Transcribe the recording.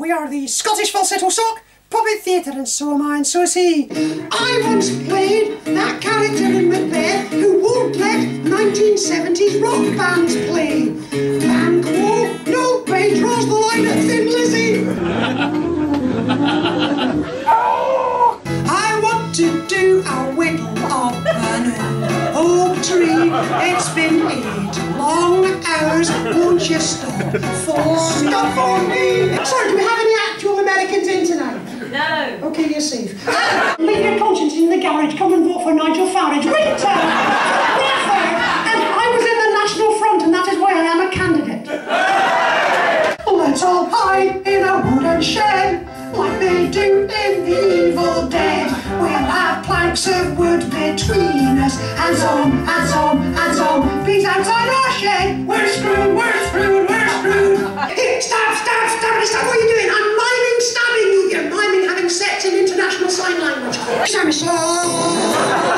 we are the Scottish Falsetto Sock, Puppet Theatre, and so am I, and so is he. I once played that character in Macbeth who won't let 1970s rock bands play. Banquo, no, Bay draws the line at Thin Lizzy. I want to do a whittle of an oak tree. It's been eight long hours. Won't you stop tonight? No. Okay, you're safe. Leave your conscience in the garage. Come and vote for Nigel Farage. Winter! And I was in the National Front, and that is why I am a candidate. Let's all hide in a wooden shed, like they do in the Evil Dead. We'll have planks of wood between us, and some, and some, and some. Peace outside Machine.